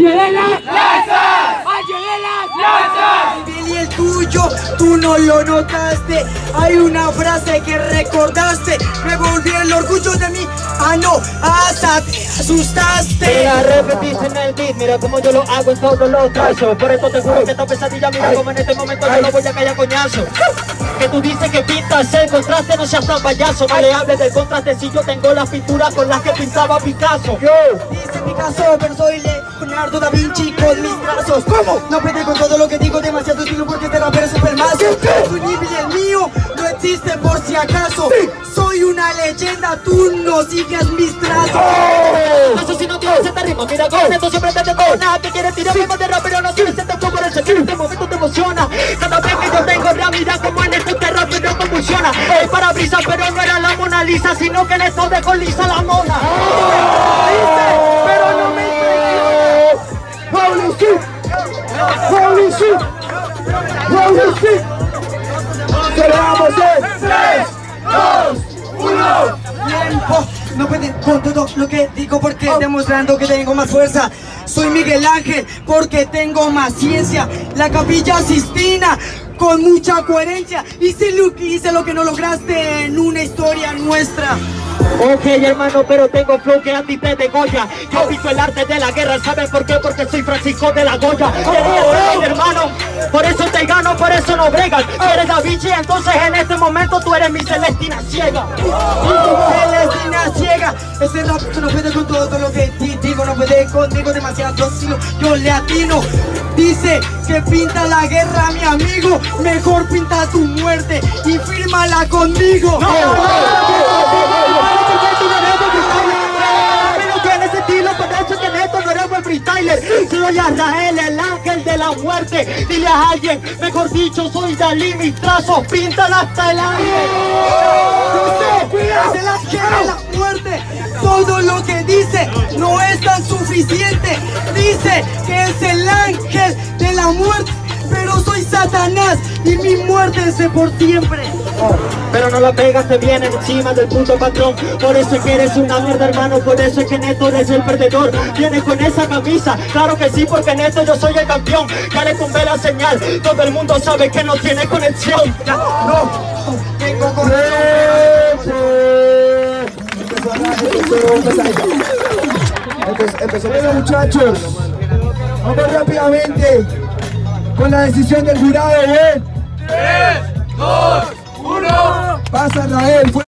¡Ayúdelas! ¡Lanzas! ¡Ayúdelas! ¡Lanzas! Y el tuyo, tú no lo notaste. Hay una frase que recordaste. Me volví el orgullo de mí. No, hasta te asustaste. Te la repetiste en el beat, mira como yo lo hago en todos los trazos. Por eso te juro que esta pesadilla, mira como en este momento yo lo voy a callar coñazo. Que tú dices que pintas el contraste, no seas tan payaso. No le hables del contraste si yo tengo las pinturas con las que pintaba Picasso. Dice Picasso, pero soy Leonardo da Vinci con mis brazos. ¿Cómo? No pete con todo si acaso. Soy una leyenda, tú no sigues mis trazos. No sé si no tienes este ritmo, mira con esto siempre te detona Te quieres tirar mismo de rap, pero no tienes este flow por eso que en este momento te emociona. Cada vez que yo tengo rap, mira como en este terror pero convulsiona. El parabrisas, pero no era la Mona Lisa, sino que en esto dejó lisa la mona. Pero no me Holy shit! Holy shit! Holy shit! No puede con todo lo que digo porque demostrando que tengo más fuerza. Soy Miguel Ángel porque tengo más ciencia. La capilla Sistina con mucha coherencia. Hice lo hice lo que no lograste en una historia nuestra. Ok hermano, pero tengo flow que a ti te degolla Yo pico el arte de la guerra, ¿sabes por qué? Porque soy Francisco de la Goya. Quería ser hermano, por eso te gano, por eso no bregas. Tú eres Da Vinci, entonces en este momento tú eres mi Celestina ciega. Celestina ciega Ese rap no puede con todo lo que digo No puede contigo demasiado estilo Yo le atino. Dice que pinta la guerra mi amigo Mejor pinta tu muerte y fírmala conmigo. No. Eres buen freestyler. Soy Azrael, el ángel de la muerte. Dile a alguien, mejor dicho, soy Dalí Mis trazos pintan hasta el ángel Es el ángel. De Todo lo que dice no es tan suficiente. Dice que es el ángel de la muerte Pero soy Satanás y mi muerte es de por siempre. Pero no la pegas, te viene encima del puto patrón. Por eso es que eres una mierda hermano Por eso es que Neto eres el perdedor. Vienes con esa camisa, claro que sí Porque Neto yo soy el campeón. Ya le tumbé la señal, todo el mundo sabe que no tiene conexión. No, tengo corazón Empezó, Bueno muchachos, vamos rápidamente con la decisión del jurado, ¿eh? 3, 2, 1 Pasa Rael.